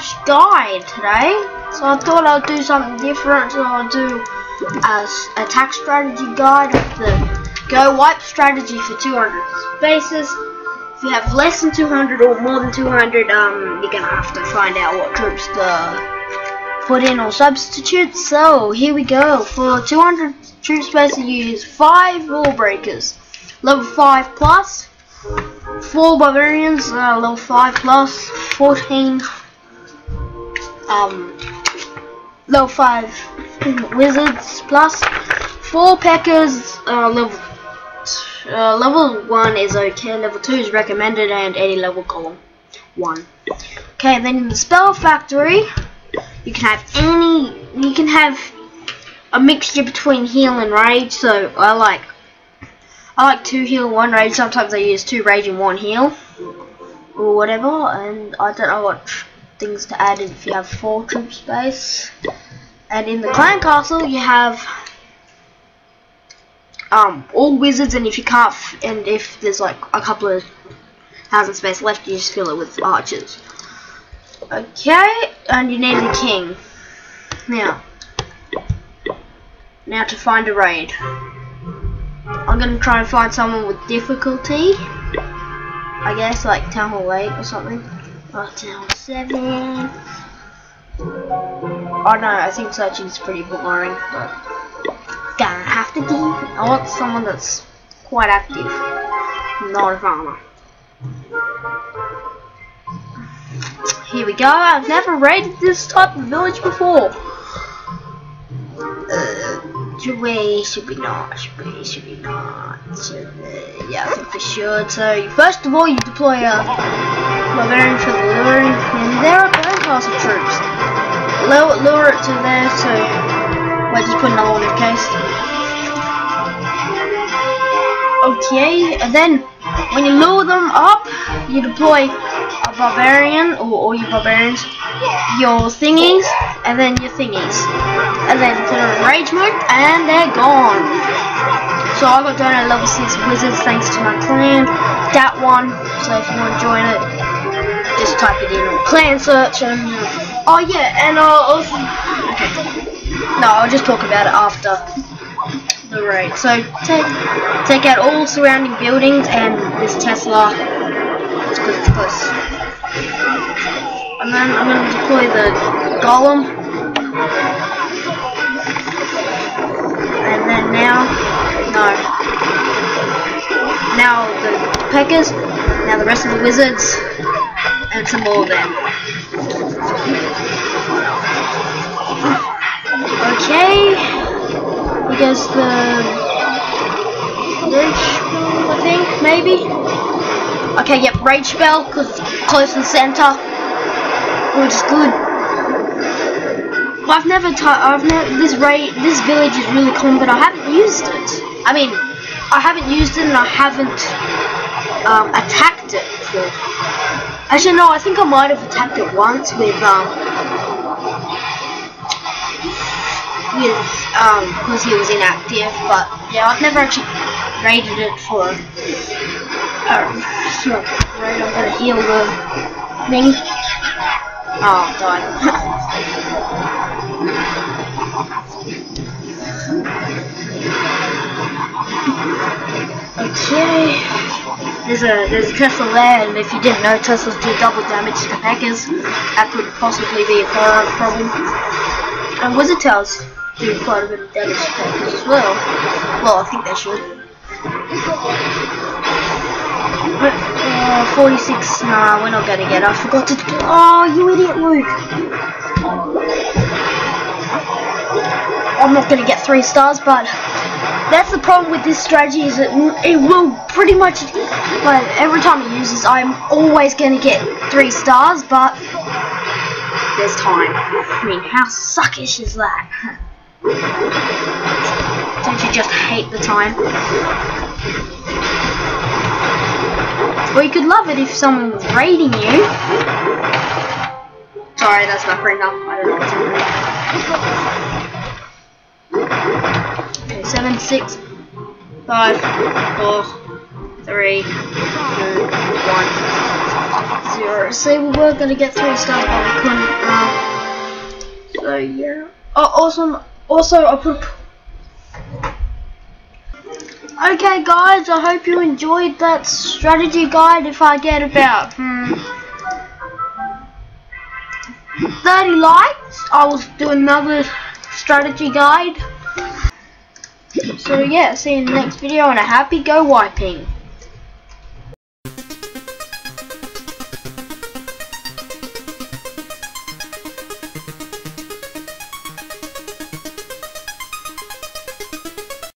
slash guide today. So I thought I'd do something different. So I'll do a attack strategy guide with the GoWiPe strategy for 200 spaces. If you have less than 200 or more than 200, um, you're gonna have to find out what troops to put in or substitute. So here we go. For 200 troop spaces, you use five wall breakers, level 5 plus. Four barbarians, uh, level 5 plus, 14 um, level 5 wizards plus, 4 P.E.K.K.A.s, uh, level, uh, level 1 is okay, level 2 is recommended, and any level golem 1. Okay, then in the spell factory, you can have any, you can have a mixture between heal and rage, so I like I like two heal, one rage. Sometimes I use two rage and one heal, or whatever. And I don't know what things to add if you have four troop space. And in the clan castle, you have um all wizards, and if you can't, and if there's like a couple of thousand space left, you just fill it with archers. Okay, and you need the king. Now, now to find a raid. I'm gonna try and find someone with difficulty. I guess like Town Hall 8 or something. Town 7. Oh no, I think searching is pretty boring, but gonna have to do. I want someone that's quite active, not a farmer. Here we go. I've never raided this type of village before. Uh, should we? Should we not? Should we? Should we not? Should we? Yeah, I think we should. So first of all, you deploy a the luring, and there are clan castle troops. Lure, lure it to there. So wait, just put another one in case. Okay, and then when you lure them up, you deploy a barbarian or all your barbarians, your thingies, and then your thingies, and then put on rage mode, and they're gone. So I got down at level six wizards thanks to my clan, Dat One. So if you want to join it, type it in on clan search, and oh yeah, and I'll also okay. no, I'll just talk about it after the raid. So take take out all surrounding buildings and this Tesla. It's because it's close. And then I'm going to deploy the golem. And then now, no. Now the P.E.K.K.A.s Now the rest of the wizards. And some more of. Okay. I guess the rage spell, I think, maybe. Okay, yep, rage spell, because close the center, which is good. I've never, I've never, this raid, this village is really common, but I haven't used it. I mean, I haven't used it and I haven't um, attacked it. Actually, no, I think I might have attacked it once with, um, with um because he was inactive but yeah I've never actually raided it for um so right I'm gonna heal the thing oh died okay there's a there's a Tesla there and if you didn't know Teslas do double damage to P.E.K.K.A.s that could possibly be a problem and Wizard Towers do quite a bit of damage to P.E.K.K.A.s as well. Well, I think they should. But, uh, 46, nah, we're not gonna get it. I forgot to. Oh, you idiot, Luke! I'm not gonna get three stars, but that's the problem with this strategy is that it will pretty much, but every time it uses, I'm always gonna get three stars, but there's time. I mean, how suckish is that? Don't you just hate the time? Or you could love it if someone was raiding you. Sorry, that's my friend. I don't know what's seven, six, five, four, three, two, one. zero. See, we were gonna get three stars, but we couldn't. Uh, so yeah. Oh, awesome. Also, I put. Okay, guys. I hope you enjoyed that strategy guide. If I get about hmm, 30 likes, I will do another strategy guide. So yeah, see you in the next video and a happy go wiping.